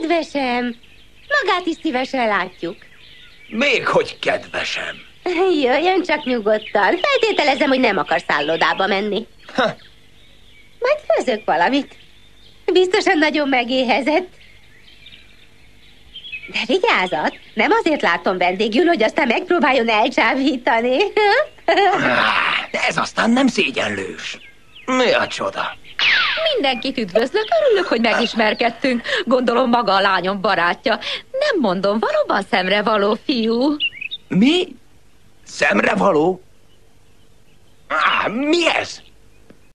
Kedvesem, magát is szívesen látjuk. Még hogy kedvesem. Jöjjön csak nyugodtan. Feltételezem, hogy nem akar szállodába menni. Ha, Majd főzök valamit. Biztosan nagyon megéhezett. De vigyázat, nem azért látom vendégül, hogy aztán megpróbáljon elcsábítani. ez aztán nem szégyenlős. Mi a csoda? Mindenkit üdvözlök, örülök, hogy megismerkedtünk. Gondolom maga a lányom barátja. Nem mondom, valóban szemre való fiú. Mi? Szemre való? Á, mi ez?